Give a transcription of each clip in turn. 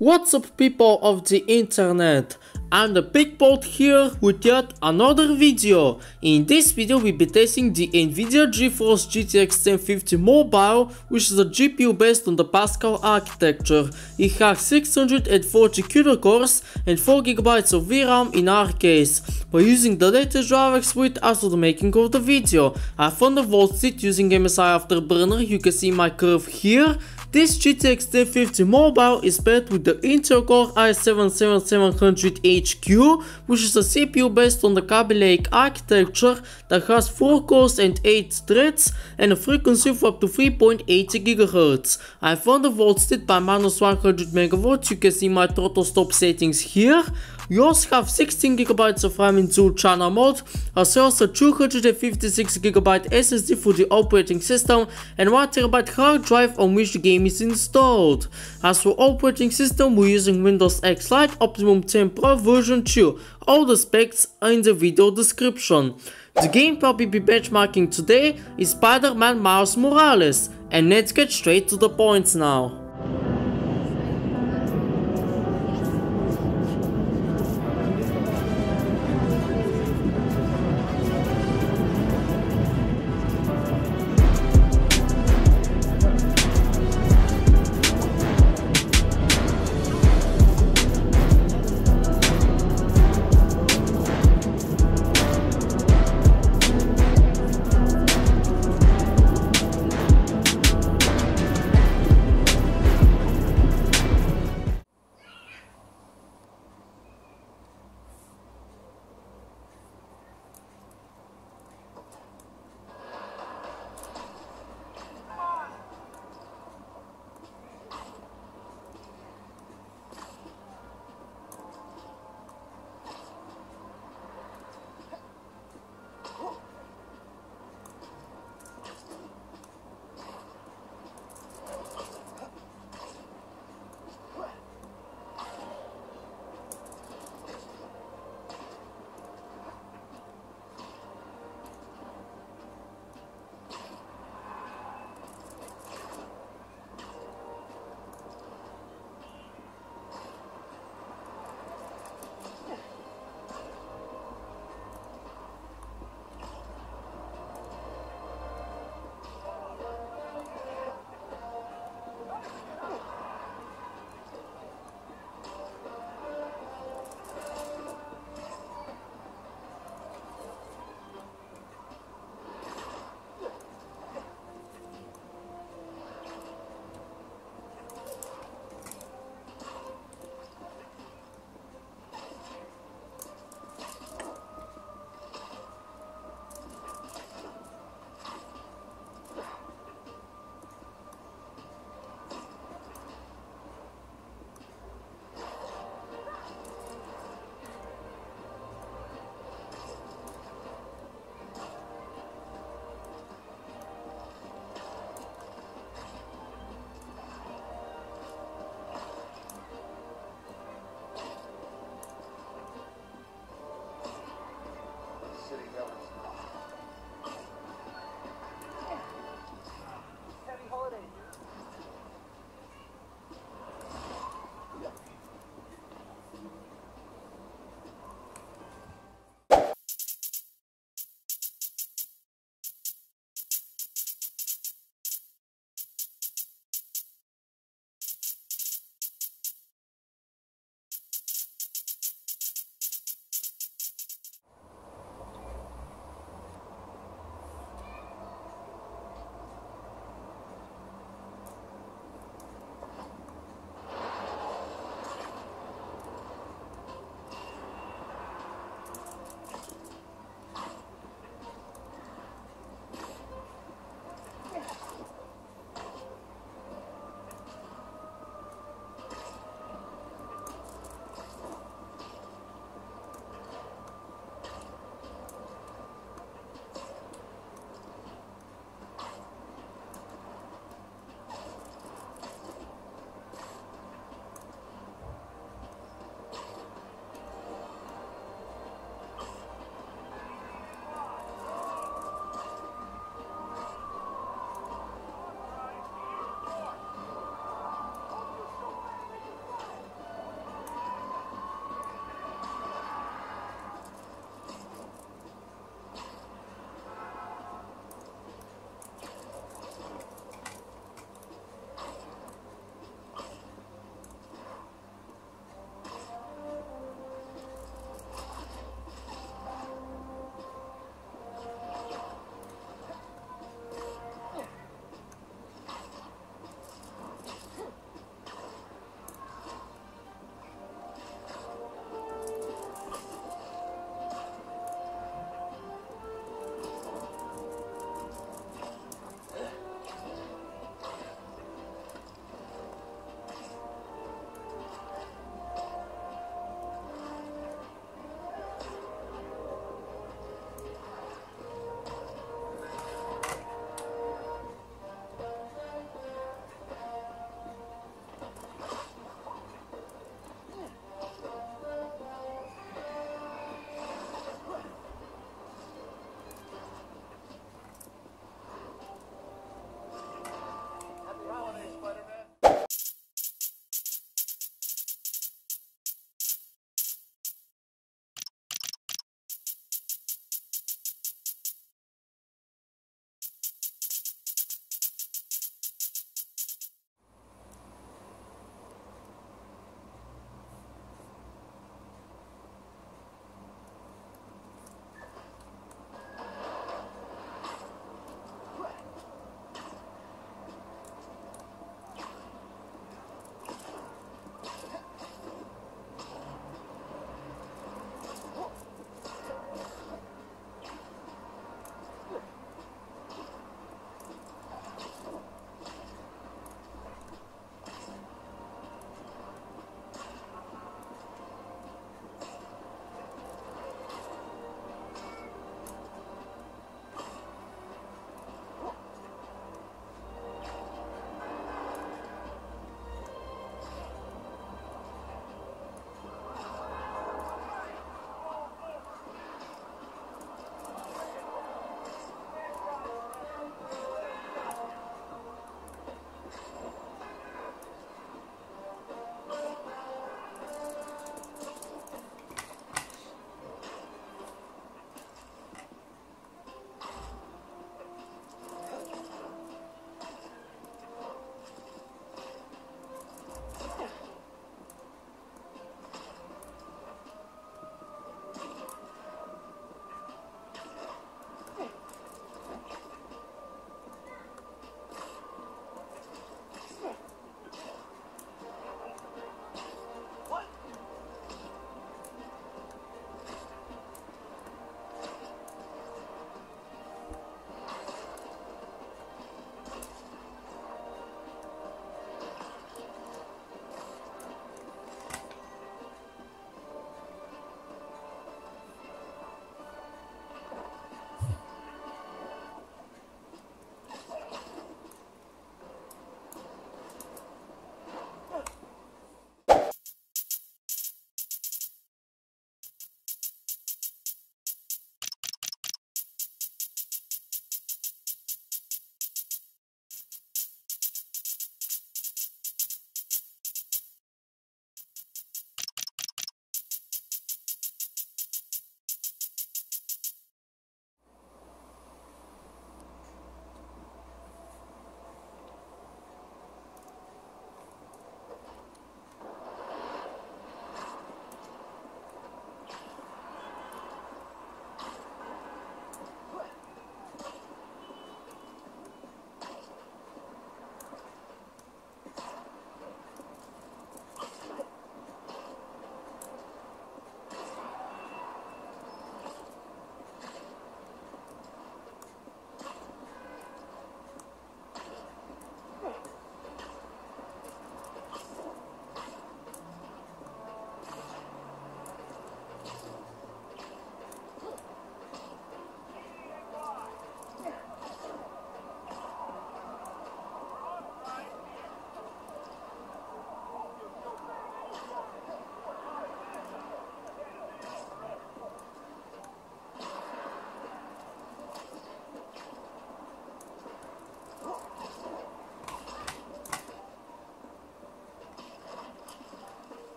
What's up people of the internet? I'm the BigBoat here with yet another video. In this video we'll be testing the Nvidia GeForce GTX 1050 Mobile which is a GPU based on the Pascal architecture. It has 640 CUDA cores and 4GB of VRAM in our case. By using the latest drivers suite for the making of the video. I found the voltage using MSI Afterburner, you can see my curve here this GTX 1050 Mobile is paired with the Intel Core i7-7700HQ, which is a CPU based on the Kaby Lake architecture that has 4 cores and 8 threads and a frequency of up to 3.80 GHz. I found the volt state by minus 100 MW, you can see my ThrottleStop settings here. You also have 16GB of RAM in dual channel mode, as well as a 256GB SSD for the operating system and 1TB hard drive on which the game is installed. As for operating system, we're using Windows X Lite Optimum 10 Pro version 2. All the specs are in the video description. The game we'll be benchmarking today is Spider-Man Miles Morales, and let's get straight to the points now.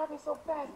Driving so fast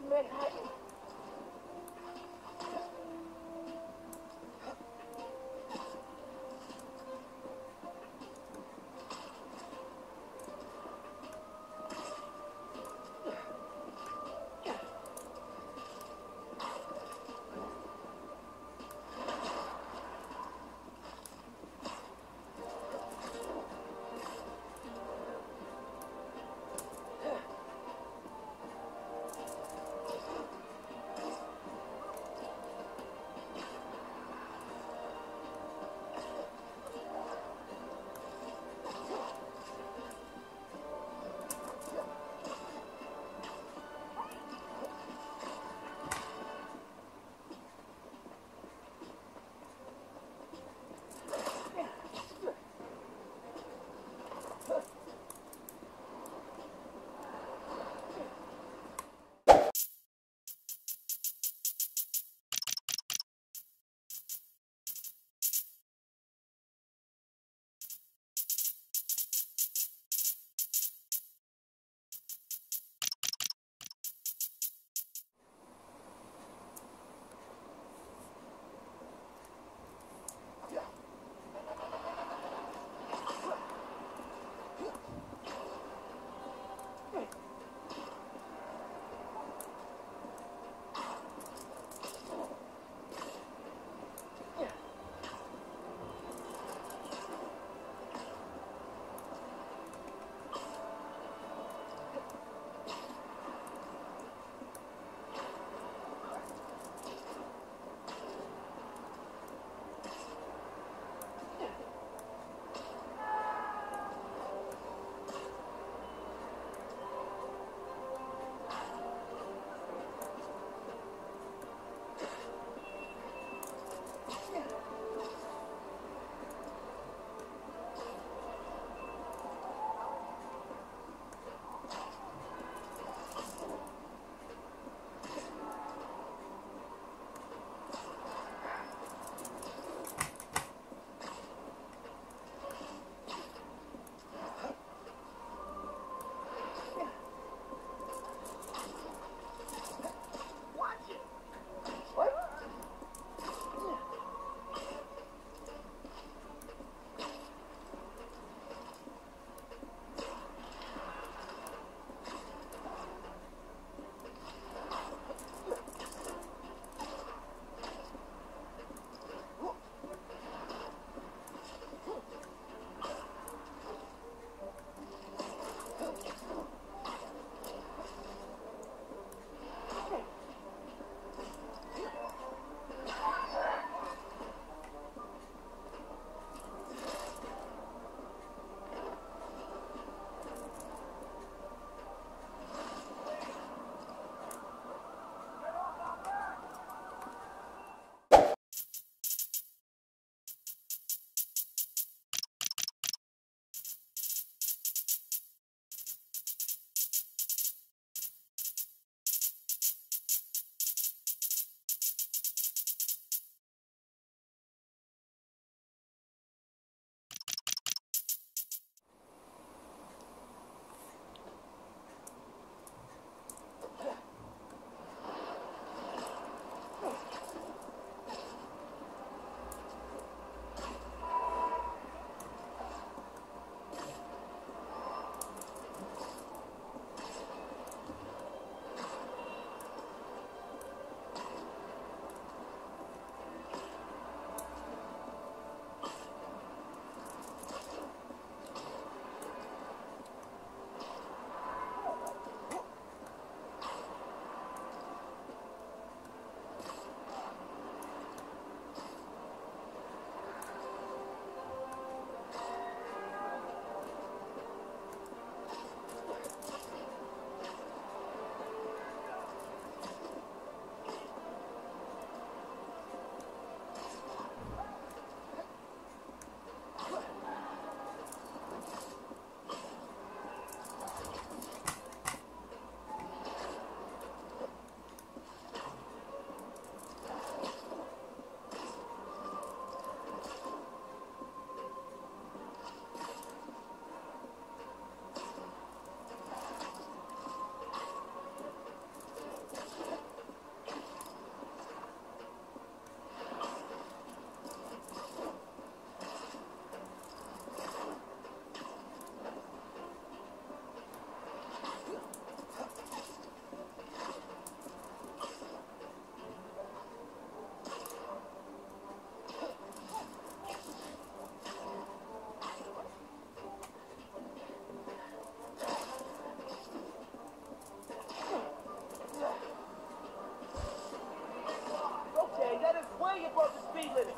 way above the speed limit.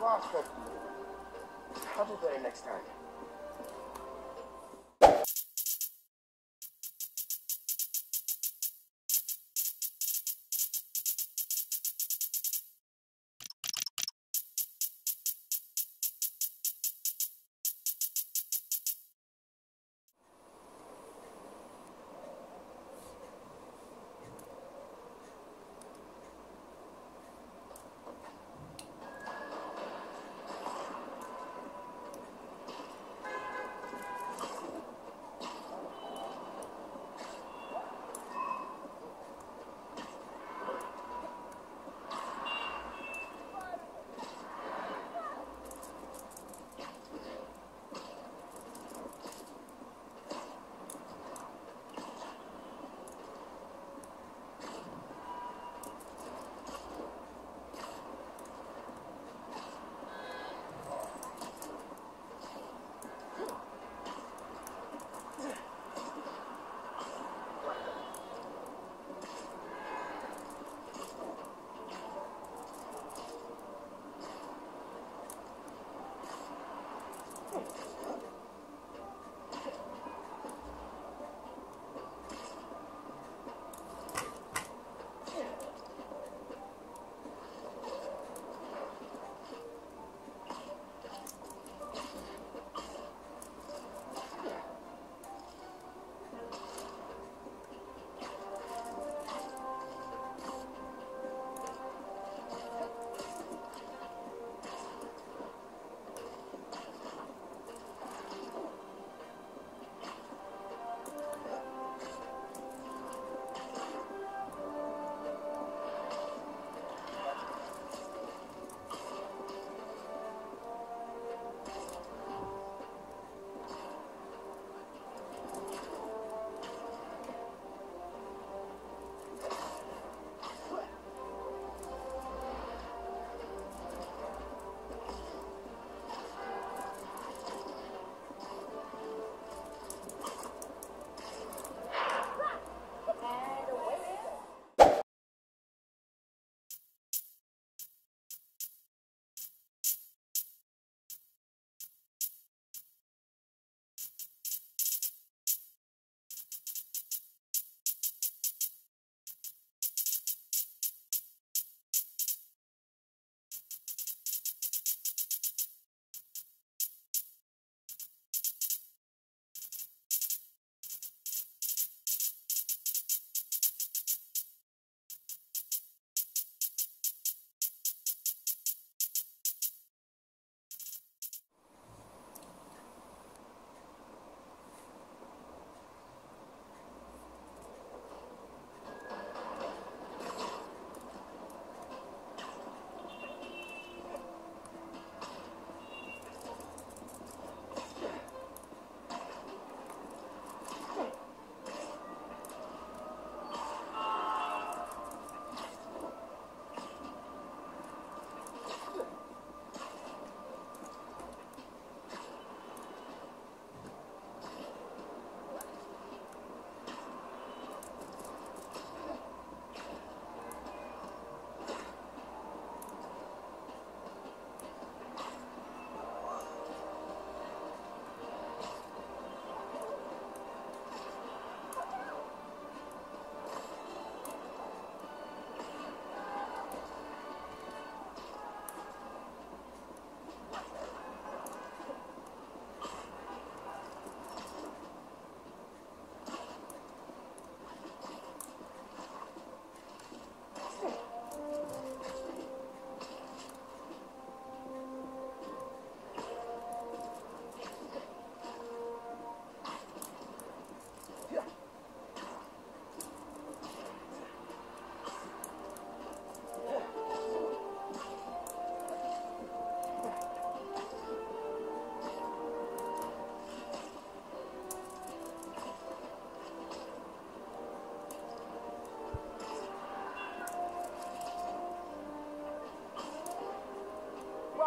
Last one. I'll do better next time.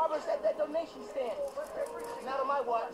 Robbers at that donation stand. Not on my watch.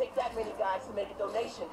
Take that many guys to make a donation.